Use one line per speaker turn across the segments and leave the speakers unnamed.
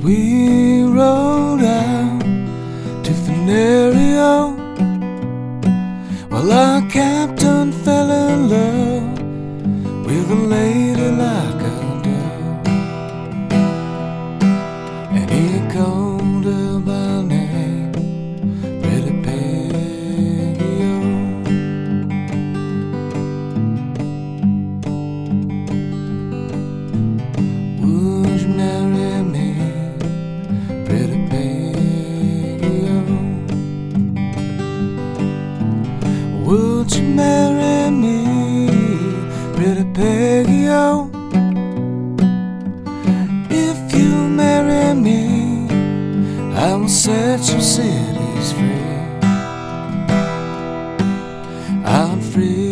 we rode out to Fenario, well, our captain fell Would you marry me, pretty Peggy? Oh, If you marry me, I will set your cities free. I'll free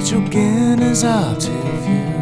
but your Guineas out of few,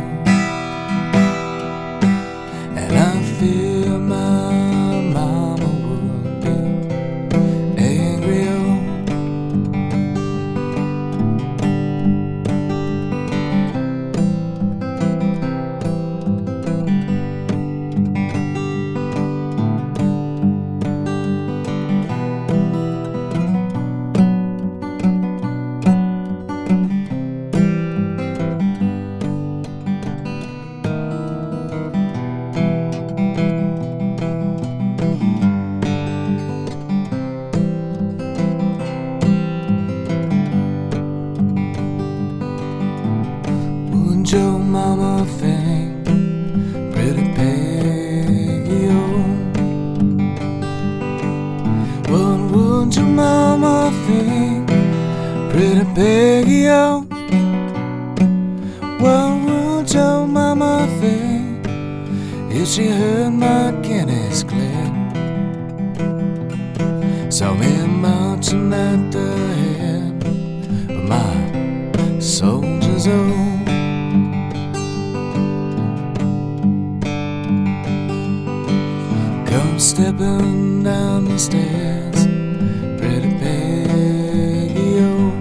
mama think pretty Peggy? oh? What would your mama think pretty Peggy? oh? What would your mama think if she heard my Guineas click? Saw me marching at the head of my soldiers. Stepping down the stairs, pretty Peggy. oh.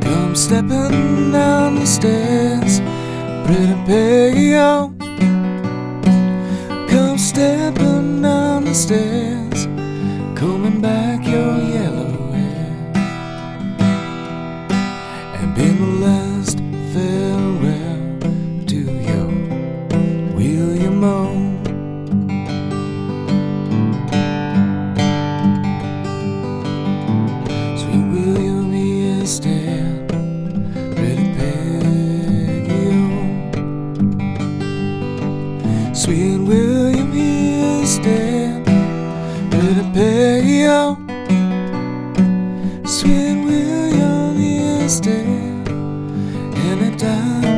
Come stepping down the stairs, pretty Peggy. oh. Come stepping down the stairs, combing back your yellow hair, and bid the Sweet William, he is dead. And he died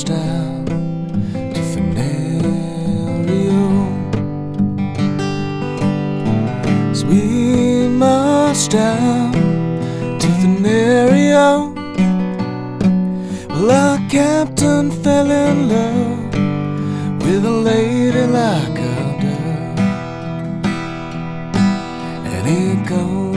much time to Fenario. So we much time to Fenario. Well, our captain fell in love with a lady like a dove, and it goes.